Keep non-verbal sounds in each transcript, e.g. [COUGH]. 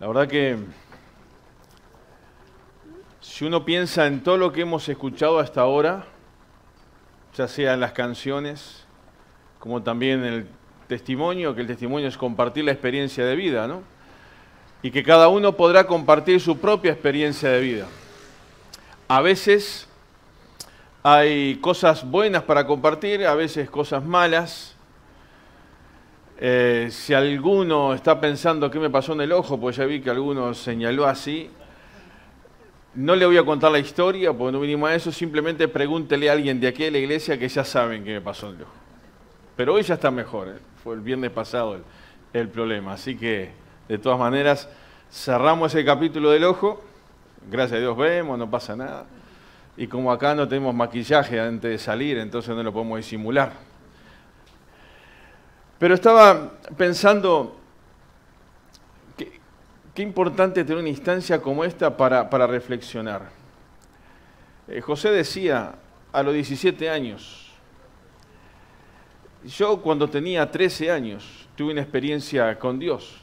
La verdad que si uno piensa en todo lo que hemos escuchado hasta ahora, ya sea en las canciones, como también en el testimonio, que el testimonio es compartir la experiencia de vida, ¿no? Y que cada uno podrá compartir su propia experiencia de vida. A veces hay cosas buenas para compartir, a veces cosas malas. Eh, si alguno está pensando qué me pasó en el ojo, pues ya vi que alguno señaló así, no le voy a contar la historia porque no vinimos a eso, simplemente pregúntele a alguien de aquí de la iglesia que ya saben qué me pasó en el ojo. Pero hoy ya está mejor, ¿eh? fue el viernes pasado el, el problema. Así que, de todas maneras, cerramos ese capítulo del ojo, gracias a Dios vemos, no pasa nada. Y como acá no tenemos maquillaje antes de salir, entonces no lo podemos disimular. Pero estaba pensando qué importante tener una instancia como esta para, reflexionar. Eh, José decía a los 17 años, yo cuando tenía 13 años tuve una experiencia con Dios.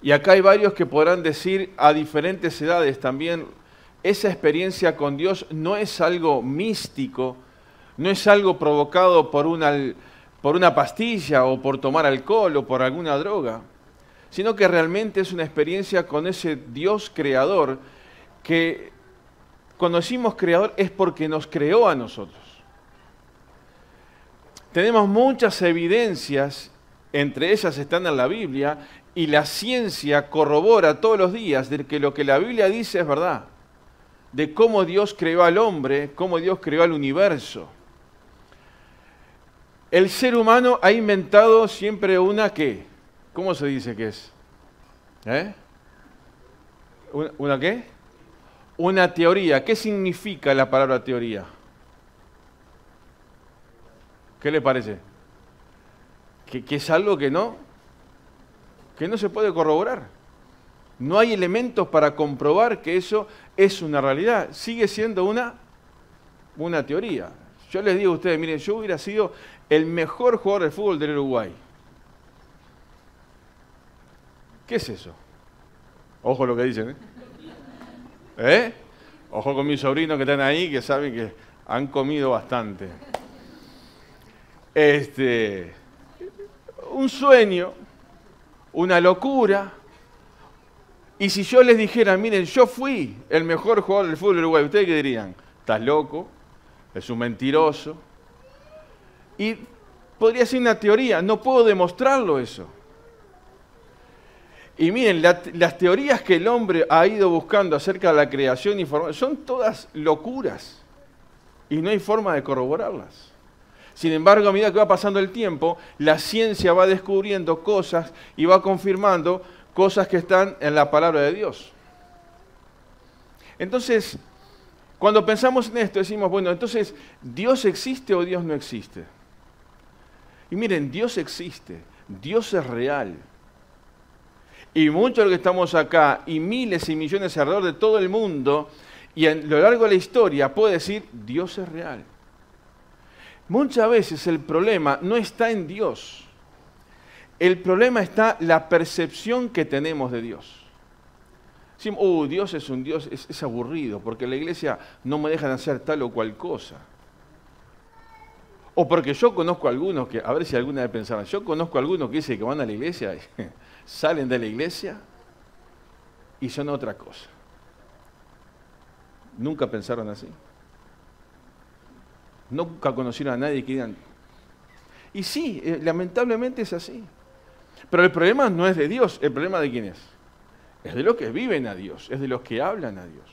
Y acá hay varios que podrán decir a diferentes edades también, esa experiencia con Dios no es algo místico, no es algo provocado por una por una pastilla o por tomar alcohol o por alguna droga, sino que realmente es una experiencia con ese Dios creador que conocimos creador es porque nos creó a nosotros. Tenemos muchas evidencias, entre ellas están en la Biblia, y la ciencia corrobora todos los días de que lo que la Biblia dice es verdad, de cómo Dios creó al hombre, cómo Dios creó al universo el ser humano ha inventado siempre una qué. ¿Cómo se dice que es? ¿Eh? ¿Una, qué? Una teoría. ¿Qué significa la palabra teoría? ¿Qué le parece? Que, que, es algo que no, que no se puede corroborar. No hay elementos para comprobar que eso es una realidad. Sigue siendo una, una teoría. Yo les digo a ustedes, miren, yo hubiera sido el mejor jugador de fútbol del Uruguay. ¿Qué es eso? Ojo lo que dicen, ¿eh? ¿Eh? Ojo con mis sobrinos que están ahí, que saben que han comido bastante. Este, un sueño, una locura. Y si yo les dijera, miren, yo fui el mejor jugador del fútbol del Uruguay, ¿ustedes qué dirían? ¿Estás loco? ¿Es un mentiroso? Y podría ser una teoría, no puedo demostrarlo eso. Y miren, las teorías que el hombre ha ido buscando acerca de la creación y formación son todas locuras y no hay forma de corroborarlas. Sin embargo, a medida que va pasando el tiempo, la ciencia va descubriendo cosas y va confirmando cosas que están en la palabra de Dios. Entonces, cuando pensamos en esto, decimos, bueno, entonces, ¿Dios existe o Dios no existe? Y miren, Dios existe, Dios es real. Y muchos de los que estamos acá, y miles y millones alrededor de todo el mundo, y a lo largo de la historia, puede decir, Dios es real. Muchas veces el problema no está en Dios. El problema está la percepción que tenemos de Dios. Decimos, oh, Dios es un Dios, es, es aburrido, porque la iglesia no me dejan hacer tal o cual cosa. O porque yo conozco a algunos que, a ver si alguna vez pensaban, yo conozco a algunos que dicen que van a la iglesia, y [LAUGHS] salen de la iglesia y son otra cosa. ¿Nunca pensaron así? Nunca conocieron a nadie que digan... Y sí, eh, lamentablemente es así. Pero el problema no es de Dios, el problema de quién es. Es de los que viven a Dios, es de los que hablan a Dios.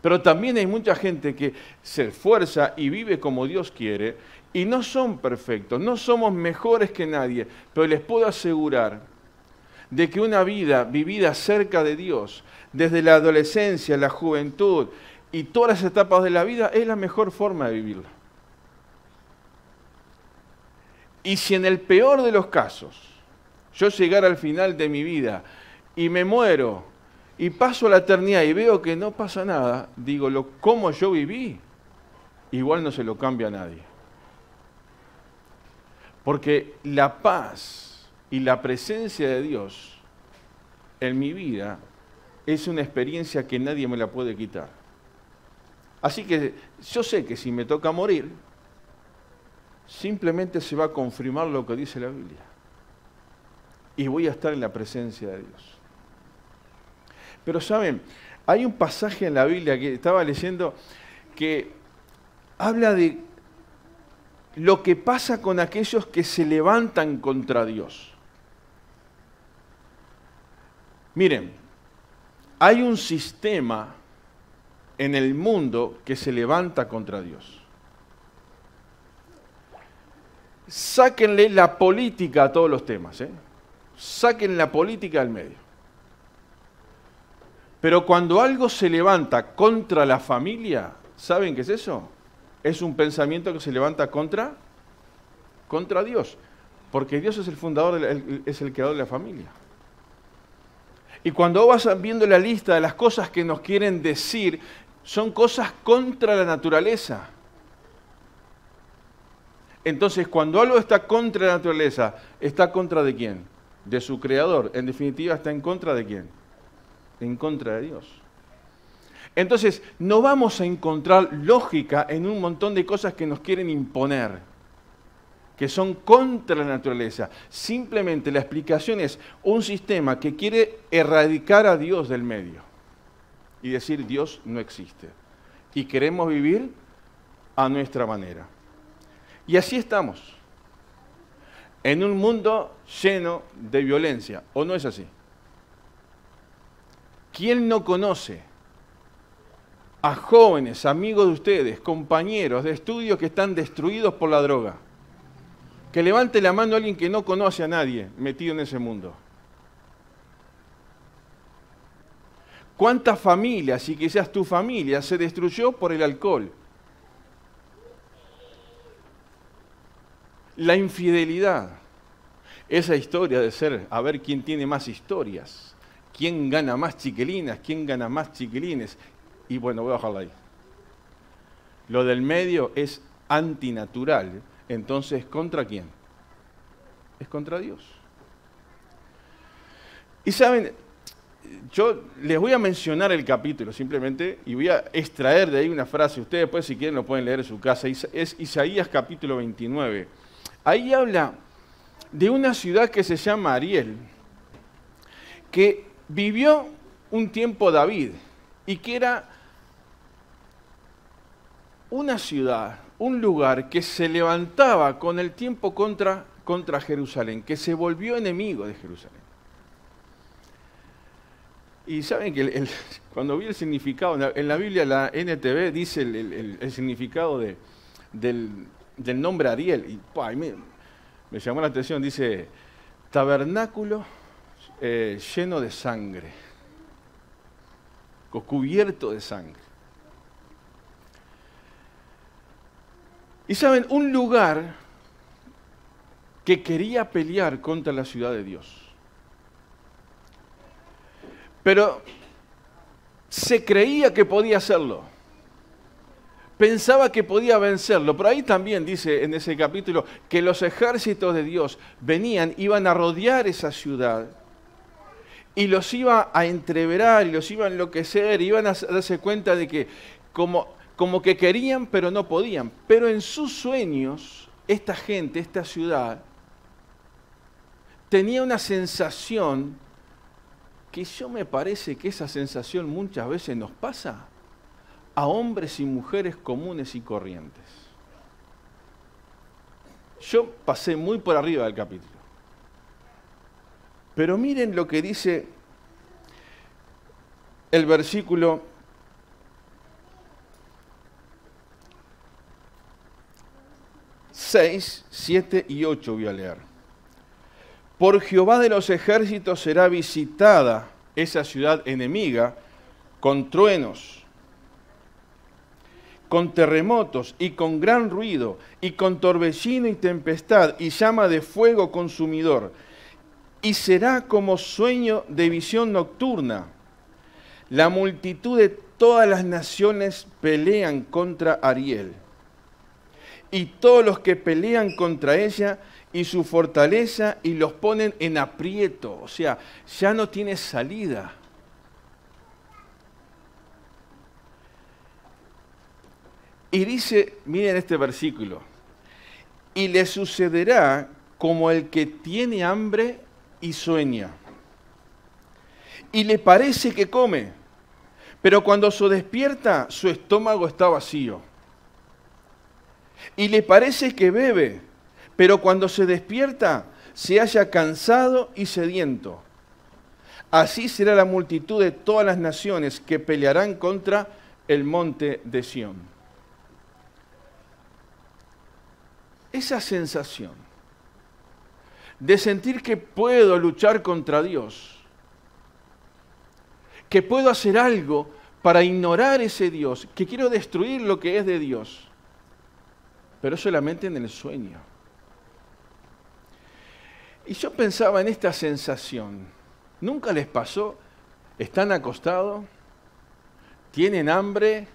Pero también hay mucha gente que se esfuerza y vive como Dios quiere y no son perfectos, no somos mejores que nadie, pero les puedo asegurar de que una vida vivida cerca de Dios, desde la adolescencia, la juventud y todas las etapas de la vida, es la mejor forma de vivirla. Y si en el peor de los casos yo llegara al final de mi vida y me muero y paso la eternidad y veo que no pasa nada, digo, lo, como yo viví, igual no se lo cambia a nadie. Porque la paz y la presencia de Dios en mi vida es una experiencia que nadie me la puede quitar. Así que yo sé que si me toca morir, simplemente se va a confirmar lo que dice la Biblia. Y voy a estar en la presencia de Dios. Pero saben, hay un pasaje en la Biblia que estaba leyendo que habla de lo que pasa con aquellos que se levantan contra Dios. Miren, hay un sistema en el mundo que se levanta contra Dios. Sáquenle la política a todos los temas, ¿eh? saquen la política al medio. Pero cuando algo se levanta contra la familia, ¿saben qué es eso? Es un pensamiento que se levanta contra, contra Dios. Porque Dios es el fundador, es el creador de la familia. Y cuando vas viendo la lista de las cosas que nos quieren decir, son cosas contra la naturaleza. Entonces, cuando algo está contra la naturaleza, ¿está contra de quién? De su creador. En definitiva, ¿está en contra de quién? En contra de Dios. Entonces, no vamos a encontrar lógica en un montón de cosas que nos quieren imponer, que son contra la naturaleza. Simplemente la explicación es un sistema que quiere erradicar a Dios del medio y decir Dios no existe. Y queremos vivir a nuestra manera. Y así estamos, en un mundo lleno de violencia, ¿o no es así? ¿Quién no conoce a jóvenes, amigos de ustedes, compañeros de estudio que están destruidos por la droga? Que levante la mano alguien que no conoce a nadie metido en ese mundo. ¿Cuántas familias, y quizás tu familia, se destruyó por el alcohol? La infidelidad, esa historia de ser, a ver quién tiene más historias, quién gana más chiquilinas, quién gana más chiquilines. Y bueno, voy a bajarla ahí. Lo del medio es antinatural, entonces, ¿contra quién? Es contra Dios. Y saben, yo les voy a mencionar el capítulo simplemente y voy a extraer de ahí una frase. Ustedes después si quieren lo pueden leer en su casa. Es Isaías capítulo 29. Ahí habla de una ciudad que se llama Ariel, que vivió un tiempo David y que era una ciudad, un lugar que se levantaba con el tiempo contra, contra Jerusalén, que se volvió enemigo de Jerusalén. Y saben que cuando vi el significado, en la, Biblia la NTV dice el, significado del, del nombre Ariel. Y me, llamó la atención, dice, tabernáculo eh, lleno de sangre, cubierto de sangre. Y saben, un lugar que quería pelear contra la ciudad de Dios. Pero se creía que podía hacerlo pensaba que podía vencerlo. Pero ahí también dice en ese capítulo que los ejércitos de Dios venían, iban a rodear esa ciudad y los iba a entreverar y los iba a enloquecer, iban a darse cuenta de que como, como que querían pero no podían. Pero en sus sueños, esta gente, esta ciudad, tenía una sensación que yo me parece que esa sensación muchas veces nos pasa a hombres y mujeres comunes y corrientes. Yo pasé muy por arriba del capítulo. Pero miren lo que dice el versículo seis, siete y ocho voy a leer. Por Jehová de los ejércitos será visitada esa ciudad enemiga con truenos con terremotos y con gran ruido, y con torbellino y tempestad, y llama de fuego consumidor. Y será como sueño de visión nocturna. La multitud de todas las naciones pelean contra Ariel. Y todos los que pelean contra ella y su fortaleza y los ponen en aprieto. O sea, ya no tiene salida. Y dice, miren este versículo, y le sucederá como el que tiene hambre y sueña. Y le parece que come, pero cuando se despierta su estómago está vacío. Y le parece que bebe, pero cuando se despierta se halla cansado y sediento. Así será la multitud de todas las naciones que pelearán contra el monte de Sión. Esa sensación de sentir que puedo luchar contra Dios, que puedo hacer algo para ignorar ese Dios, que quiero destruir lo que es de Dios, pero solamente en el sueño. Y yo pensaba en esta sensación. ¿Nunca les pasó? Están acostados, tienen hambre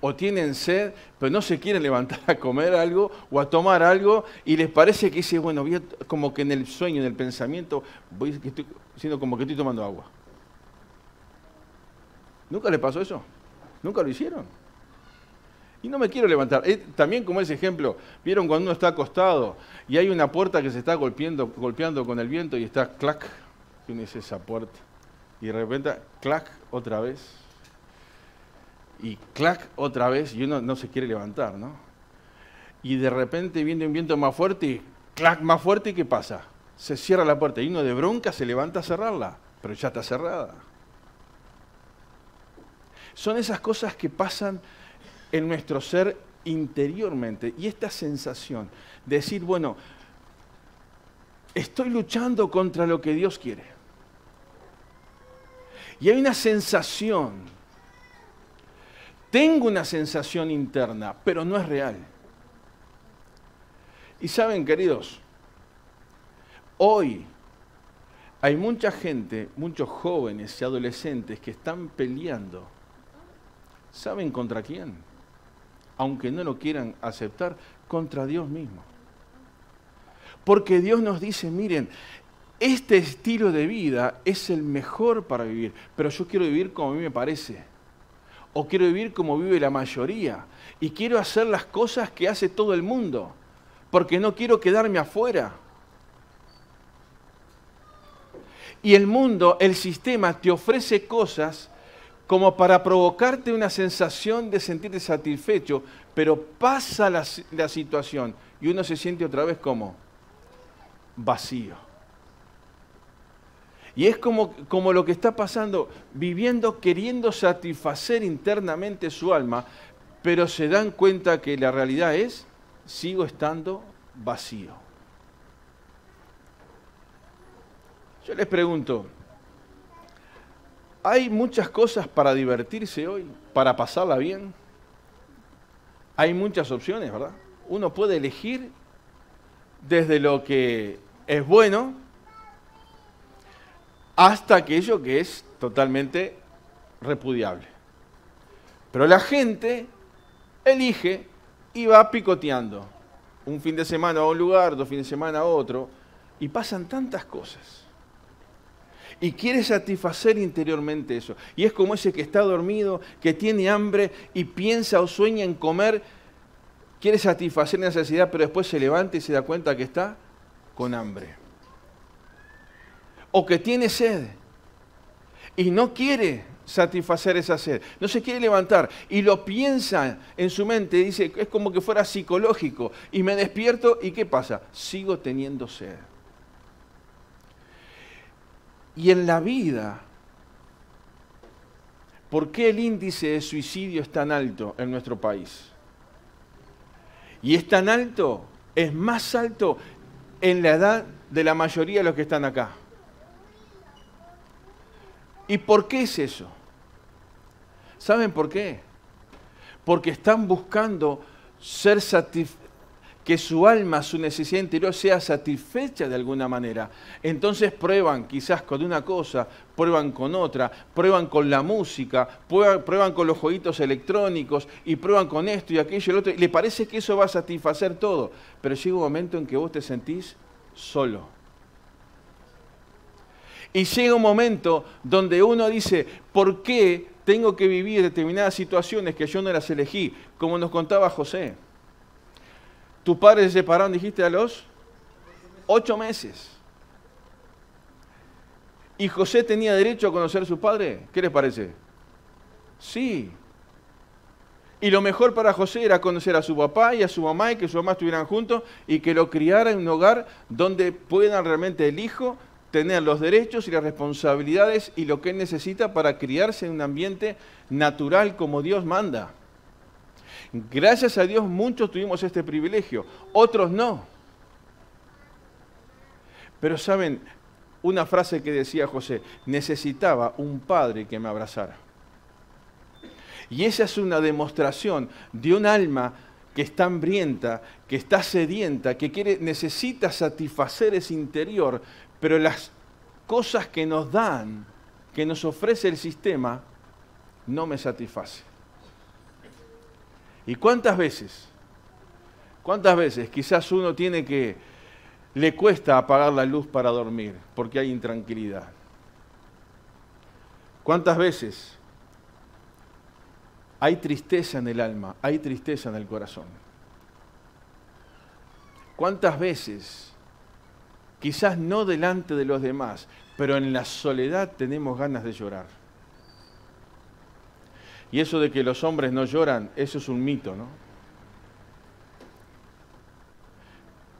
o tienen sed, pero no se quieren levantar a comer algo o a tomar algo y les parece que dice, bueno, como que en el sueño, en el pensamiento, voy siendo como que estoy tomando agua. ¿Nunca les pasó eso? ¿Nunca lo hicieron? Y no me quiero levantar. también como ese ejemplo, vieron cuando uno está acostado y hay una puerta que se está golpeando, golpeando con el viento y está clac, y uno dice esa puerta. Y de repente, clac, otra vez. Y clac, otra vez, y uno no se quiere levantar, ¿no? Y de repente viene un viento más fuerte y clac, más fuerte, ¿y qué pasa? Se cierra la puerta y uno de bronca se levanta a cerrarla, pero ya está cerrada. Son esas cosas que pasan en nuestro ser interiormente. Y esta sensación de decir, bueno, estoy luchando contra lo que Dios quiere. Y hay una sensación, tengo una sensación interna, pero no es real. Y saben, queridos, hoy hay mucha gente, muchos jóvenes y adolescentes que están peleando. ¿Saben contra quién? Aunque no lo quieran aceptar, contra Dios mismo. Porque Dios nos dice, miren, este estilo de vida es el mejor para vivir, pero yo quiero vivir como a mí me parece. O quiero vivir como vive la mayoría. Y quiero hacer las cosas que hace todo el mundo, porque no quiero quedarme afuera. Y el mundo, el sistema, te ofrece cosas como para provocarte una sensación de sentirte satisfecho, pero pasa la, situación y uno se siente otra vez como vacío. Y es como, como lo que está pasando, viviendo, queriendo satisfacer internamente su alma, pero se dan cuenta que la realidad es, sigo estando vacío. Yo les pregunto, hay muchas cosas para divertirse hoy, para pasarla bien. Hay muchas opciones, ¿verdad? Uno puede elegir desde lo que es bueno hasta aquello que es totalmente repudiable. Pero la gente elige y va picoteando. Un fin de semana a un lugar, dos fines de semana a otro, y pasan tantas cosas y quiere satisfacer interiormente eso. Y es como ese que está dormido, que tiene hambre y piensa o sueña en comer, quiere satisfacer la necesidad, pero después se levanta y se da cuenta que está con hambre. O que tiene sed y no quiere satisfacer esa sed, no se quiere levantar y lo piensa en su mente, dice, es como que fuera psicológico, y me despierto y ¿qué pasa? Sigo teniendo sed. Y en la vida, ¿por qué el índice de suicidio es tan alto en nuestro país? Y es tan alto, es más alto en la edad de la mayoría de los que están acá. ¿Y por qué es eso? ¿Saben por qué? Porque están buscando ser satisfechos que su alma, su necesidad interior sea satisfecha de alguna manera. Entonces prueban quizás con una cosa, prueban con otra, prueban con la música, prueban, con los jueguitos electrónicos y prueban con esto y aquello y lo otro. Y le parece que eso va a satisfacer todo, pero llega un momento en que vos te sentís solo. Y llega un momento donde uno dice, ¿por qué tengo que vivir determinadas situaciones que yo no las elegí? Como nos contaba José. ¿Tus padres se separaron, dijiste, a los ocho meses? ¿Y José tenía derecho a conocer a su padre? ¿Qué les parece? Sí. Y lo mejor para José era conocer a su papá y a su mamá y que su mamá estuvieran juntos y que lo criara en un hogar donde puedan realmente el hijo tener los derechos y las responsabilidades y lo que él necesita para criarse en un ambiente natural como Dios manda. Gracias a Dios muchos tuvimos este privilegio, otros no. Pero saben, una frase que decía José, necesitaba un padre que me abrazara. Y esa es una demostración de un alma que está hambrienta, que está sedienta, que quiere, necesita satisfacer ese interior, pero las cosas que nos dan, que nos ofrece el sistema, no me satisface. ¿Y cuántas veces? ¿Cuántas veces quizás uno tiene que, le cuesta apagar la luz para dormir porque hay intranquilidad? ¿Cuántas veces hay tristeza en el alma, hay tristeza en el corazón? ¿Cuántas veces, quizás no delante de los demás, pero en la soledad tenemos ganas de llorar? Y eso de que los hombres no lloran, eso es un mito, ¿no?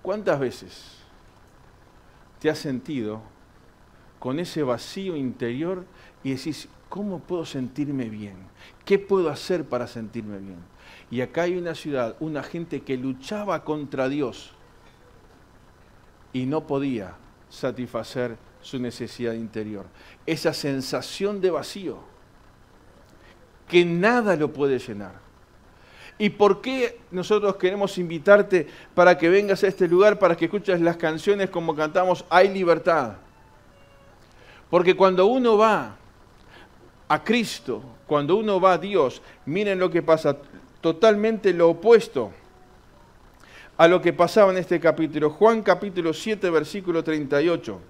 ¿Cuántas veces te has sentido con ese vacío interior y decís, ¿cómo puedo sentirme bien? ¿Qué puedo hacer para sentirme bien? Y acá hay una ciudad, una gente que luchaba contra Dios y no podía satisfacer su necesidad interior. Esa sensación de vacío que nada lo puede llenar. ¿Y por qué nosotros queremos invitarte para que vengas a este lugar, para que escuches las canciones como cantamos Hay libertad? Porque cuando uno va a Cristo, cuando uno va a Dios, miren lo que pasa, totalmente lo opuesto a lo que pasaba en este capítulo. Juan capítulo 7, versículo 38.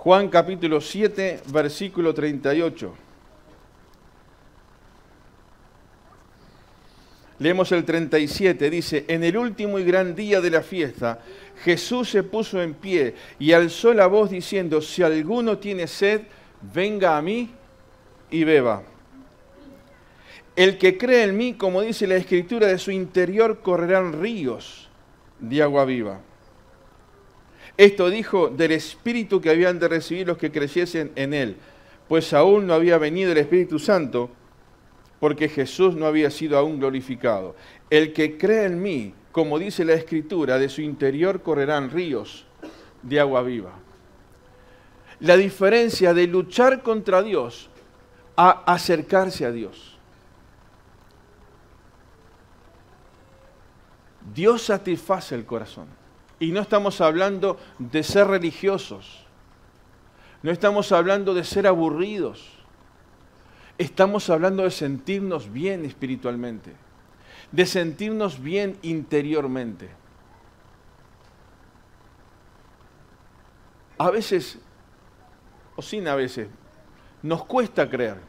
Juan capítulo 7, versículo 38. Leemos el 37, dice, en el último y gran día de la fiesta, Jesús se puso en pie y alzó la voz diciendo, si alguno tiene sed, venga a mí y beba. El que cree en mí, como dice la escritura, de su interior correrán ríos de agua viva. Esto dijo del Espíritu que habían de recibir los que creyesen en Él, pues aún no había venido el Espíritu Santo, porque Jesús no había sido aún glorificado. El que cree en mí, como dice la Escritura, de su interior correrán ríos de agua viva. La diferencia de luchar contra Dios a acercarse a Dios. Dios satisface el corazón. Y no estamos hablando de ser religiosos. No estamos hablando de ser aburridos. Estamos hablando de sentirnos bien espiritualmente. De sentirnos bien interiormente. A veces, o sin a veces, nos cuesta creer.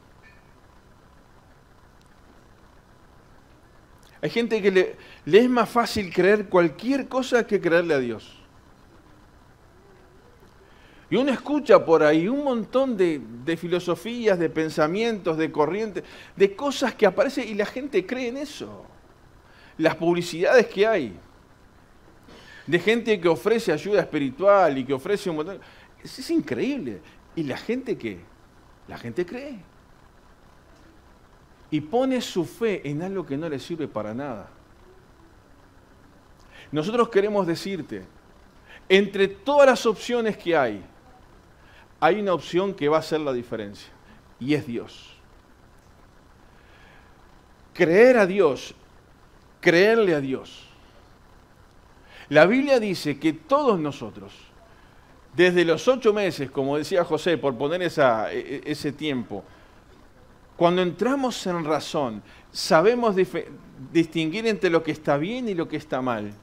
Hay gente que le, es más fácil creer cualquier cosa que creerle a Dios. Y uno escucha por ahí un montón de, de, filosofías, de pensamientos, de corrientes, de cosas que aparecen y la gente cree en eso. Las publicidades que hay. De gente que ofrece ayuda espiritual y que ofrece un montón. Es, es increíble. ¿Y la gente qué? La gente cree y pone su fe en algo que no le sirve para nada. Nosotros queremos decirte, entre todas las opciones que hay, hay una opción que va a hacer la diferencia, y es Dios. Creer a Dios, creerle a Dios. La Biblia dice que todos nosotros, desde los ocho meses, como decía José, por poner esa, e, e, ese tiempo, Cuando entramos en razón, sabemos distinguir entre lo que está bien y lo que está mal.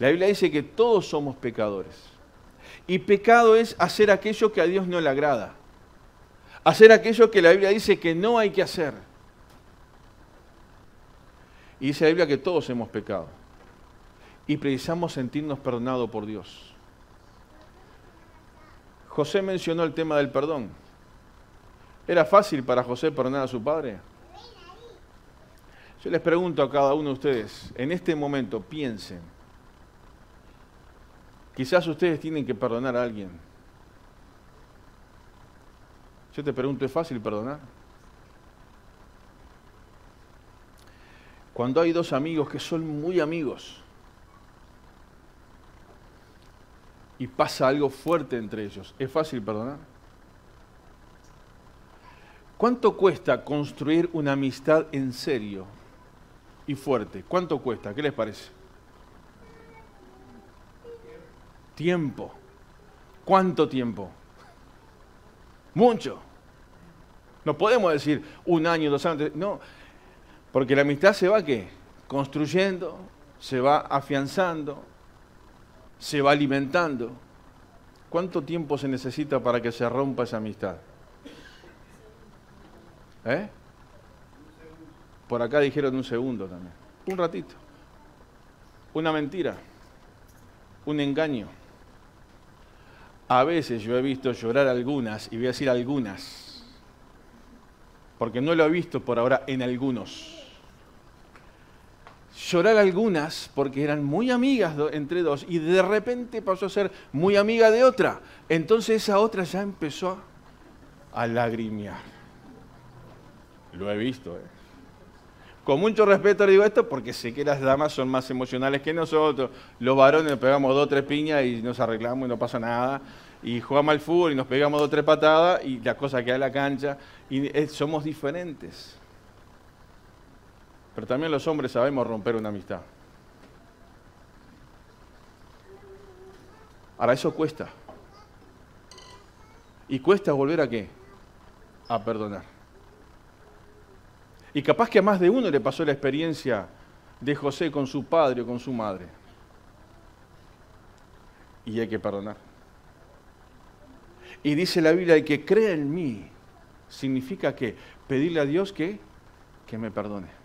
La Biblia dice que todos somos pecadores. Y pecado es hacer aquello que a Dios no le agrada. Hacer aquello que la Biblia dice que no hay que hacer. Y dice la Biblia que todos hemos pecado. Y precisamos sentirnos perdonados por Dios. José mencionó el tema del perdón. ¿Era fácil para José perdonar a su padre? Yo les pregunto a cada uno de ustedes, en este momento piensen, quizás ustedes tienen que perdonar a alguien. Yo te pregunto, ¿es fácil perdonar? Cuando hay dos amigos que son muy amigos y pasa algo fuerte entre ellos, ¿es fácil perdonar? ¿Cuánto cuesta construir una amistad en serio y fuerte? ¿Cuánto cuesta? ¿Qué les parece? Tiempo. ¿Cuánto tiempo? Mucho. No podemos decir un año, dos años. No, porque la amistad se va qué? Construyendo, se va afianzando, se va alimentando. ¿Cuánto tiempo se necesita para que se rompa esa amistad? ¿Eh? Por acá dijeron un segundo también. Un ratito. Una mentira. Un engaño. A veces yo he visto llorar algunas, y voy a decir algunas, porque no lo he visto por ahora en algunos llorar algunas porque eran muy amigas entre dos y de repente pasó a ser muy amiga de otra. Entonces esa otra ya empezó a lagrimear. Lo he visto. ¿eh? Con mucho respeto le digo esto porque sé que las damas son más emocionales que nosotros. Los varones nos pegamos dos o tres piñas y nos arreglamos y no pasa nada. Y jugamos al fútbol y nos pegamos dos o tres patadas y la cosa queda en la cancha. Y eh, somos diferentes. Pero también los hombres sabemos romper una amistad. Ahora, eso cuesta. ¿Y cuesta volver a qué? A perdonar. Y capaz que a más de uno le pasó la experiencia de José con su padre o con su madre. Y hay que perdonar. Y dice la Biblia, el que cree en mí, significa que pedirle a Dios que, que me perdone.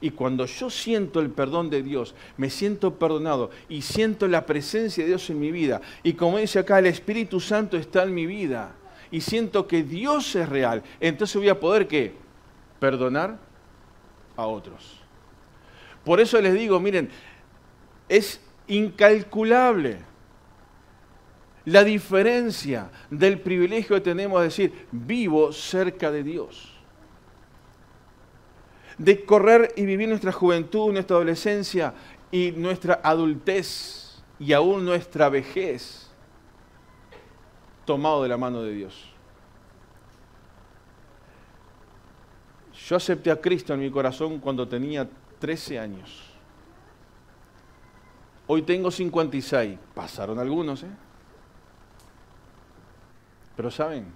Y cuando yo siento el perdón de Dios, me siento perdonado y siento la presencia de Dios en mi vida. Y como dice acá, el Espíritu Santo está en mi vida. Y siento que Dios es real. Entonces voy a poder qué? Perdonar a otros. Por eso les digo, miren, es incalculable la diferencia del privilegio que tenemos de decir, vivo cerca de Dios de correr y vivir nuestra juventud, nuestra adolescencia y nuestra adultez y aún nuestra vejez tomado de la mano de Dios. Yo acepté a Cristo en mi corazón cuando tenía 13 años. Hoy tengo 56. Pasaron algunos, ¿eh? Pero saben,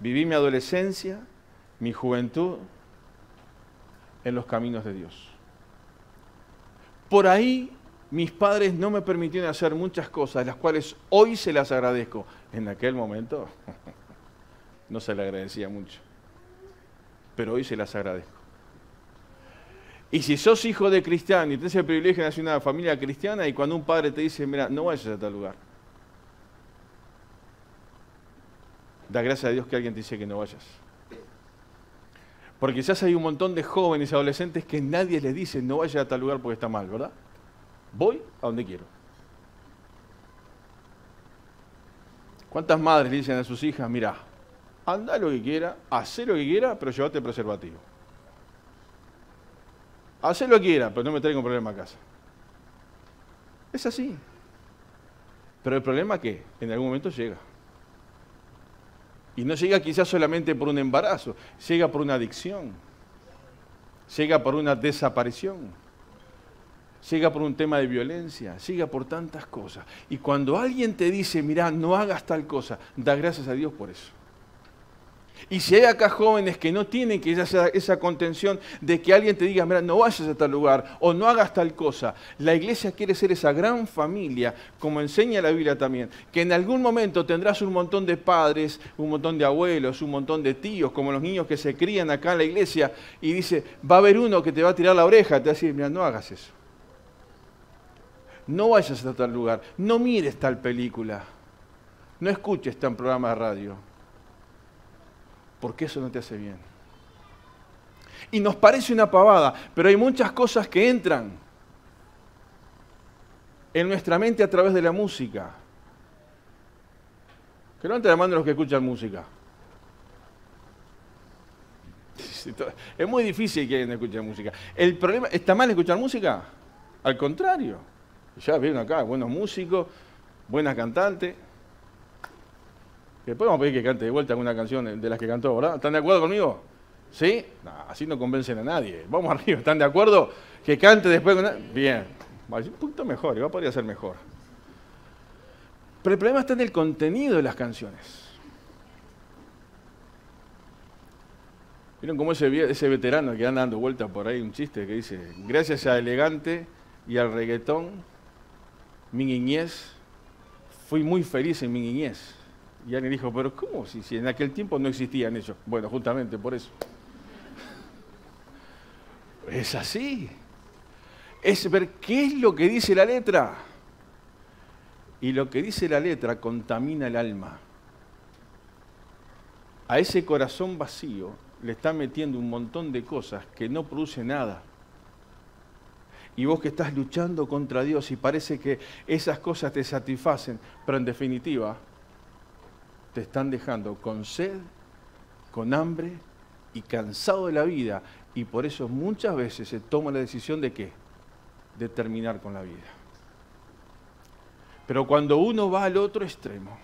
viví mi adolescencia, mi juventud, en los caminos de Dios. Por ahí mis padres no me permitieron hacer muchas cosas, las cuales hoy se las agradezco. En aquel momento [LAUGHS] no se le agradecía mucho, pero hoy se las agradezco. Y si sos hijo de cristiano y tienes el privilegio de nacer en una familia cristiana y cuando un padre te dice, mira, no vayas a tal lugar, da gracias a Dios que alguien te dice que no vayas. Porque quizás hay un montón de jóvenes y adolescentes que nadie les dice no vaya a tal lugar porque está mal, ¿verdad? Voy a donde quiero. ¿Cuántas madres le dicen a sus hijas, mira, anda lo que quiera, haz lo que quiera, pero llévate preservativo? Haz lo que quiera, pero no me traiga un problema a casa. Es así. Pero el problema es que en algún momento llega. Y no llega quizás solamente por un embarazo, llega por una adicción, llega por una desaparición, llega por un tema de violencia, llega por tantas cosas. Y cuando alguien te dice, mira, no hagas tal cosa, da gracias a Dios por eso. Y si hay acá jóvenes que no tienen que esa, esa contención de que alguien te diga, mira, no vayas a tal lugar o no hagas tal cosa, la iglesia quiere ser esa gran familia, como enseña la Biblia también, que en algún momento tendrás un montón de padres, un montón de abuelos, un montón de tíos, como los niños que se crían acá en la iglesia, y dice, va a haber uno que te va a tirar la oreja, te va a decir, mira, no hagas eso. No vayas a tal lugar, no mires tal película, no escuches tal programa de radio porque eso no te hace bien. Y nos parece una pavada, pero hay muchas cosas que entran en nuestra mente a través de la música. Que no la mano los que escuchan música. [LAUGHS] Es muy difícil que alguien escuche música. El problema, ¿está mal escuchar música? Al contrario. Ya vieron acá, buenos músicos, buenas cantantes. Vamos a pedir que cante de vuelta alguna canción de las que cantó, ¿verdad? ¿Están de acuerdo conmigo? ¿Sí? así no convencen a nadie. Vamos [LAUGHS] arriba, ¿están de acuerdo? Que cante después con... Bien, un punto mejor, igual podría ser mejor. Pero el problema está en el contenido de las canciones. ¿Vieron cómo ese, ese veterano que anda dando vueltas por ahí un chiste que dice, gracias a Elegante y al reggaetón, mi niñez, fui muy feliz en mi niñez. Y alguien dijo, pero ¿cómo? Si, si en aquel tiempo no existían ellos. Bueno, justamente por eso. Es así. Es ver qué es lo que dice la letra. Y lo que dice la letra contamina el alma. A ese corazón vacío le está metiendo un montón de cosas que no producen nada. Y vos que estás luchando contra Dios y parece que esas cosas te satisfacen, pero en definitiva te están dejando con sed, con hambre y cansado de la vida. Y por eso muchas veces se toma la decisión de qué? De terminar con la vida. Pero cuando uno va al otro extremo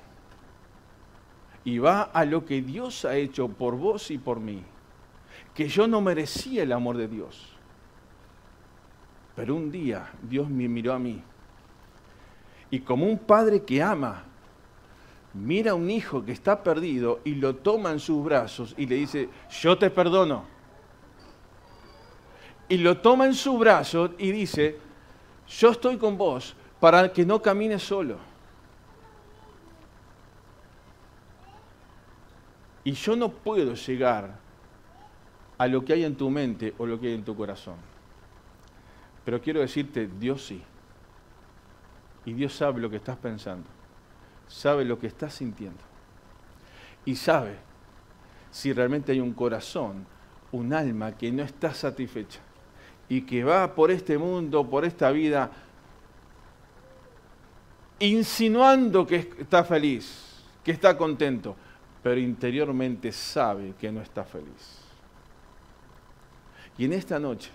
y va a lo que Dios ha hecho por vos y por mí, que yo no merecía el amor de Dios, pero un día Dios me miró a mí y como un padre que ama mira a un hijo que está perdido y lo toma en sus brazos y le dice, yo te perdono. Y lo toma en sus brazos y dice, yo estoy con vos para que no camines solo. Y yo no puedo llegar a lo que hay en tu mente o lo que hay en tu corazón. Pero quiero decirte, Dios sí. Y Dios sabe lo que estás pensando sabe lo que estás sintiendo. Y sabe si realmente hay un corazón, un alma que no está satisfecha y que va por este mundo, por esta vida, insinuando que está feliz, que está contento, pero interiormente sabe que no está feliz. Y en esta noche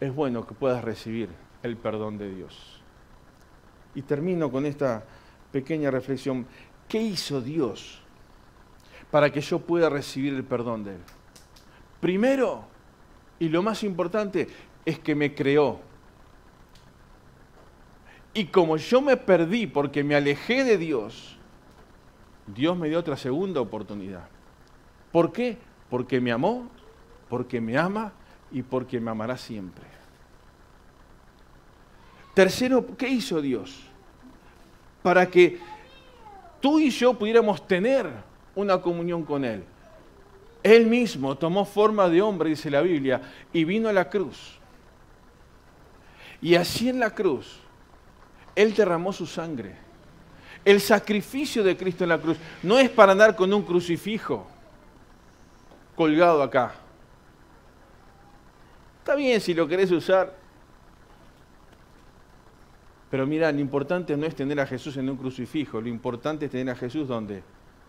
es bueno que puedas recibir el perdón de Dios. Y termino con esta pequeña reflexión. ¿Qué hizo Dios para que yo pueda recibir el perdón de Él? Primero, y lo más importante, es que me creó. Y como yo me perdí porque me alejé de Dios, Dios me dio otra segunda oportunidad. ¿Por qué? Porque me amó, porque me ama y porque me amará siempre. Tercero, ¿qué hizo Dios? Para que tú y yo pudiéramos tener una comunión con Él. Él mismo tomó forma de hombre, dice la Biblia, y vino a la cruz. Y así en la cruz, Él derramó su sangre. El sacrificio de Cristo en la cruz no es para andar con un crucifijo colgado acá. Está bien si lo querés usar, pero mira, lo importante no es tener a Jesús en un crucifijo, lo importante es tener a Jesús donde?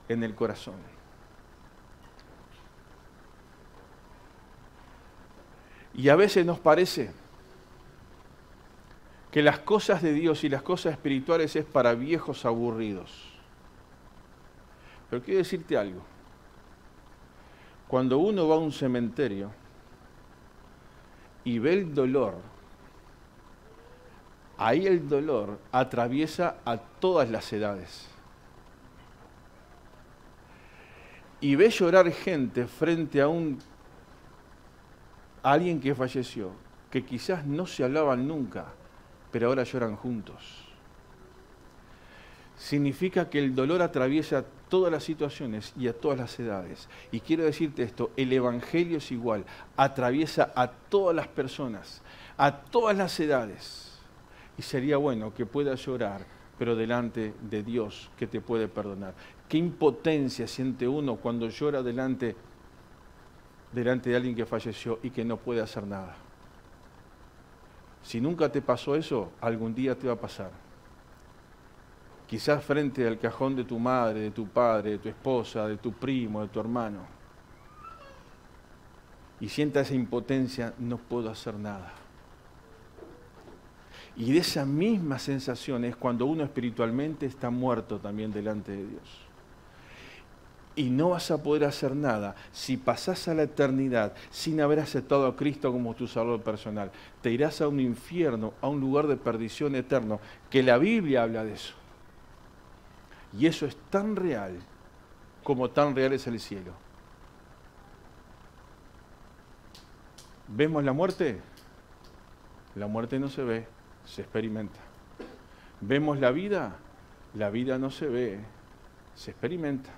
En el corazón. Y a veces nos parece que las cosas de Dios y las cosas espirituales es para viejos aburridos. Pero quiero decirte algo. Cuando uno va a un cementerio y ve el dolor ahí el dolor atraviesa a todas las edades. y ves llorar gente frente a un alguien que falleció, que quizás no se hablaban nunca, pero ahora lloran juntos. Significa que el dolor atraviesa todas las situaciones y a todas las edades. Y quiero decirte esto, el Evangelio es igual, atraviesa a todas las personas, a todas las edades. Y sería bueno que puedas llorar, pero delante de Dios que te puede perdonar. Qué impotencia siente uno cuando llora delante, delante de alguien que falleció y que no puede hacer nada. Si nunca te pasó eso, algún día te va a pasar. Quizás frente al cajón de tu madre, de tu padre, de tu esposa, de tu primo, de tu hermano. Y sienta esa impotencia, no puedo hacer nada. Y de esa misma sensación es cuando uno espiritualmente está muerto también delante de Dios y no vas a poder hacer nada si pasás a la eternidad sin haber aceptado a Cristo como tu Salvador personal. Te irás a un infierno, a un lugar de perdición eterno, que la Biblia habla de eso. Y eso es tan real como tan real es el cielo. ¿Vemos la muerte? La muerte no se ve, se experimenta. ¿Vemos la vida? La vida no se ve, se experimenta.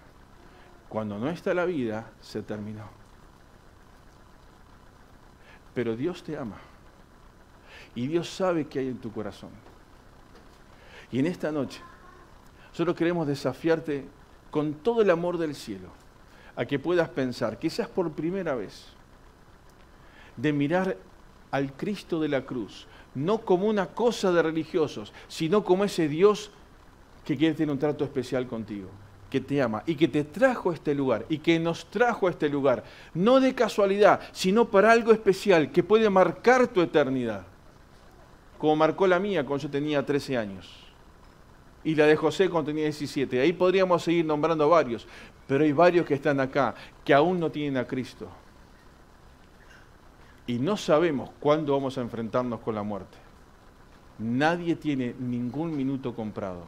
Cuando no está la vida, se terminó. Pero Dios te ama. Y Dios sabe qué hay en tu corazón. Y en esta noche, solo queremos desafiarte con todo el amor del cielo a que puedas pensar, quizás por primera vez, de mirar al Cristo de la cruz, no como una cosa de religiosos, sino como ese Dios que quiere tener un trato especial contigo que te ama y que te trajo a este lugar y que nos trajo a este lugar, no de casualidad, sino para algo especial que puede marcar tu eternidad, como marcó la mía cuando yo tenía 13 años y la de José cuando tenía 17. Ahí podríamos seguir nombrando varios, pero hay varios que están acá que aún no tienen a Cristo. Y no sabemos cuándo vamos a enfrentarnos con la muerte. Nadie tiene ningún minuto comprado.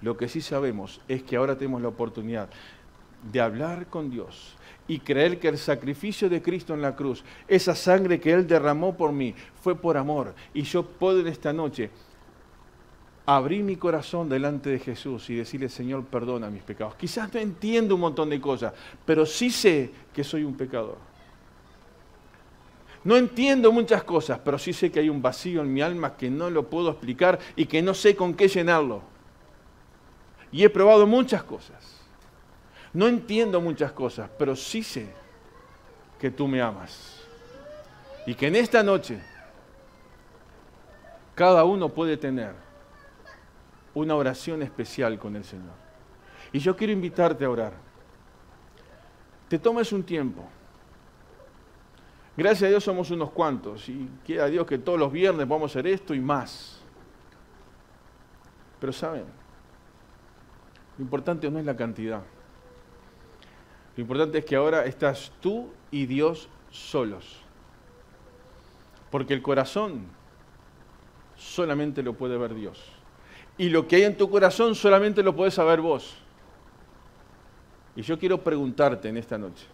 Lo que sí sabemos es que ahora tenemos la oportunidad de hablar con Dios y creer que el sacrificio de Cristo en la cruz, esa sangre que Él derramó por mí, fue por amor. Y yo puedo en esta noche abrir mi corazón delante de Jesús y decirle, Señor, perdona mis pecados. Quizás no entiendo un montón de cosas, pero sí sé que soy un pecador. No entiendo muchas cosas, pero sí sé que hay un vacío en mi alma que no lo puedo explicar y que no sé con qué llenarlo y he probado muchas cosas. No entiendo muchas cosas, pero sí sé que tú me amas. Y que en esta noche cada uno puede tener una oración especial con el Señor. Y yo quiero invitarte a orar. Te tomes un tiempo. Gracias a Dios somos unos cuantos y quiera Dios que todos los viernes vamos a hacer esto y más. Pero saben, lo importante no es la cantidad. Lo importante es que ahora estás tú y Dios solos. Porque el corazón solamente lo puede ver Dios. Y lo que hay en tu corazón solamente lo puedes saber vos. Y yo quiero preguntarte en esta noche,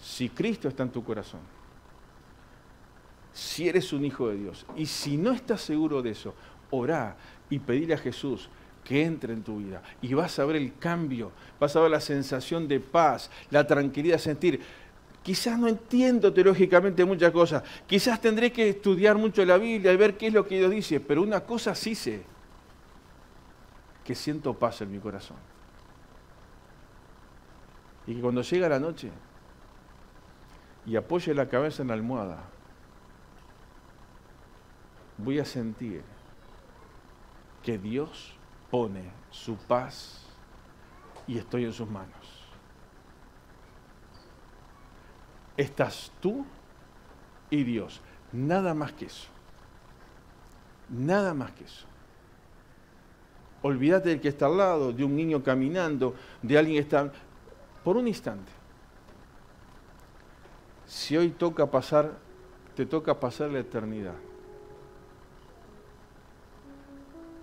si Cristo está en tu corazón, si eres un hijo de Dios, y si no estás seguro de eso, orá y pedirle a Jesús que entre en tu vida y vas a ver el cambio, vas a ver la sensación de paz, la tranquilidad, sentir, quizás no entiendo teológicamente muchas cosas, quizás tendré que estudiar mucho la Biblia y ver qué es lo que Dios dice, pero una cosa sí sé, que siento paz en mi corazón. Y que cuando llega la noche y apoye la cabeza en la almohada, voy a sentir que Dios pone su paz y estoy en sus manos. Estás tú y Dios. Nada más que eso. Nada más que eso. Olvídate del que está al lado, de un niño caminando, de alguien que está... Por un instante. Si hoy toca pasar, te toca pasar la eternidad.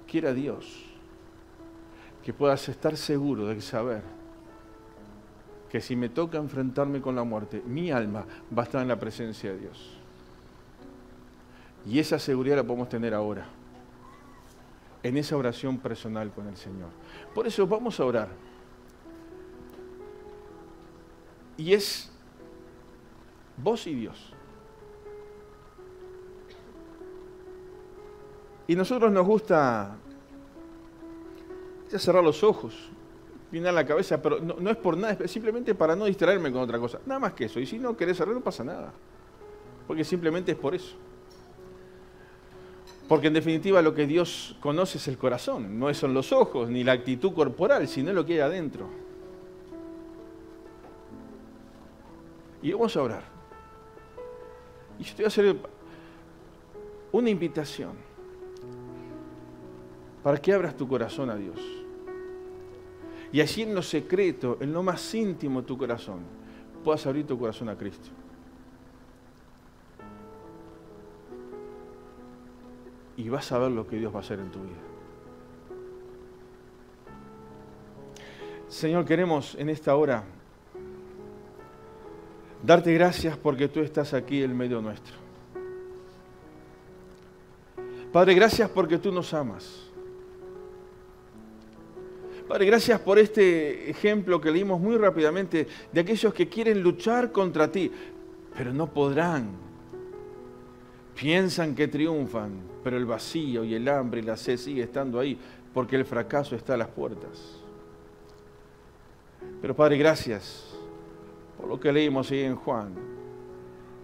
Quiera Dios que puedas estar seguro de saber que si me toca enfrentarme con la muerte, mi alma va a estar en la presencia de Dios. Y esa seguridad la podemos tener ahora, en esa oración personal con el Señor. Por eso vamos a orar. Y es vos y Dios. Y nosotros nos gusta cerrar los ojos, a la cabeza, pero no, es por nada, es simplemente para no distraerme con otra cosa. Nada más que eso. Y si no querés cerrar, no pasa nada. Porque simplemente es por eso. Porque en definitiva lo que Dios conoce es el corazón, no son los ojos ni la actitud corporal, sino lo que hay adentro. Y vamos a orar. Y yo te voy a hacer una invitación para que abras tu corazón a Dios. Y allí en lo secreto, en lo más íntimo de tu corazón, puedas abrir tu corazón a Cristo. Y vas a ver lo que Dios va a hacer en tu vida. Señor, queremos en esta hora darte gracias porque tú estás aquí en medio nuestro. Padre, gracias porque tú nos amas. Padre, gracias por este ejemplo que leímos muy rápidamente de aquellos que quieren luchar contra ti, pero no podrán. Piensan que triunfan, pero el vacío y el hambre y la sed sigue estando ahí porque el fracaso está a las puertas. Pero Padre, gracias por lo que leímos ahí en Juan,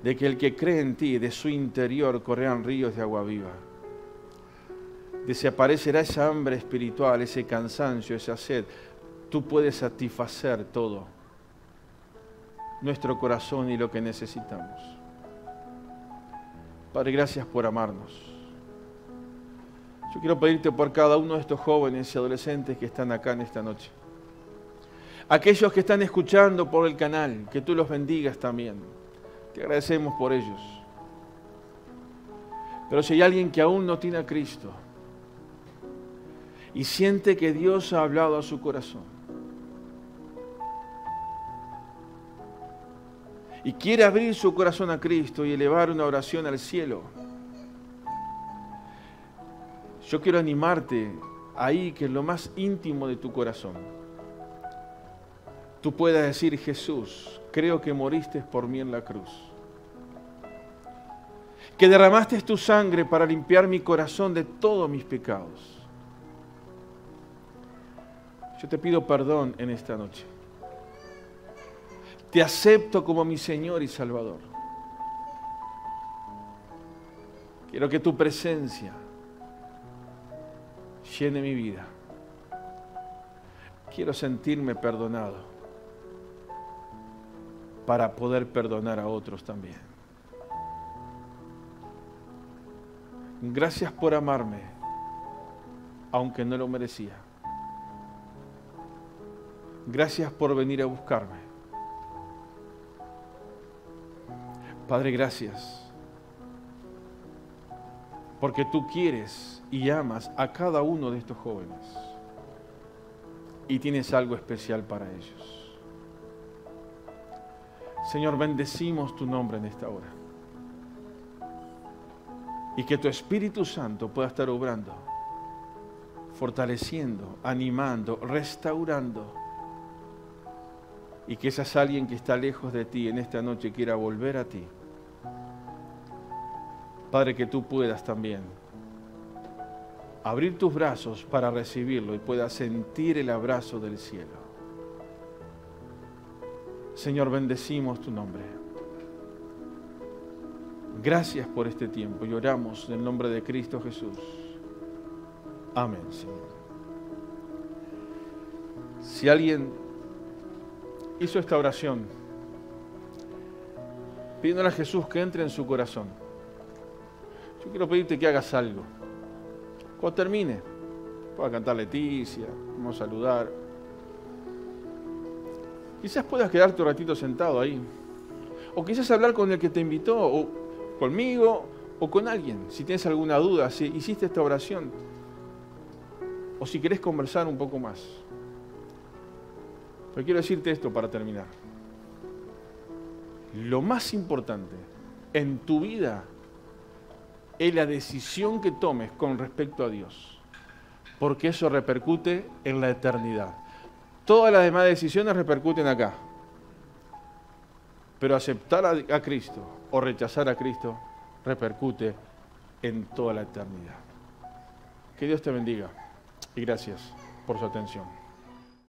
de que el que cree en ti, de su interior correan ríos de agua viva desaparecerá esa hambre espiritual, ese cansancio, esa sed. Tú puedes satisfacer todo, nuestro corazón y lo que necesitamos. Padre, gracias por amarnos. Yo quiero pedirte por cada uno de estos jóvenes y adolescentes que están acá en esta noche. Aquellos que están escuchando por el canal, que tú los bendigas también. Te agradecemos por ellos. Pero si hay alguien que aún no tiene a Cristo, y siente que Dios ha hablado a su corazón. Y quiere abrir su corazón a Cristo y elevar una oración al cielo. Yo quiero animarte ahí que en lo más íntimo de tu corazón tú puedas decir, Jesús, creo que moriste por mí en la cruz. Que derramaste tu sangre para limpiar mi corazón de todos mis pecados yo te pido perdón en esta noche. Te acepto como mi Señor y Salvador. Quiero que tu presencia llene mi vida. Quiero sentirme perdonado para poder perdonar a otros también. Gracias por amarme, aunque no lo merecía. Gracias por venir a buscarme. Padre, gracias. Porque tú quieres y amas a cada uno de estos jóvenes. Y tienes algo especial para ellos. Señor, bendecimos tu nombre en esta hora. Y que tu Espíritu Santo pueda estar obrando, fortaleciendo, animando, restaurando y que seas alguien que está lejos de ti en esta noche quiera volver a ti. Padre, que tú puedas también abrir tus brazos para recibirlo y puedas sentir el abrazo del cielo. Señor, bendecimos tu nombre. Gracias por este tiempo y oramos en el nombre de Cristo Jesús. Amén, Señor. Si alguien hizo esta oración, pidiéndole a Jesús que entre en su corazón. Yo quiero pedirte que hagas algo. Cuando termine, pueda cantar Leticia, vamos a saludar. Quizás puedas quedarte un ratito sentado ahí. O quizás hablar con el que te invitó, o conmigo, o con alguien. Si tienes alguna duda, si hiciste esta oración, o si querés conversar un poco más. Pero quiero decirte esto para terminar. lo más importante en tu vida es la decisión que tomes con respecto a Dios, porque eso repercute en la eternidad. Todas las demás decisiones repercuten acá, pero aceptar a, Cristo o rechazar a Cristo repercute en toda la eternidad. Que Dios te bendiga y gracias por su atención.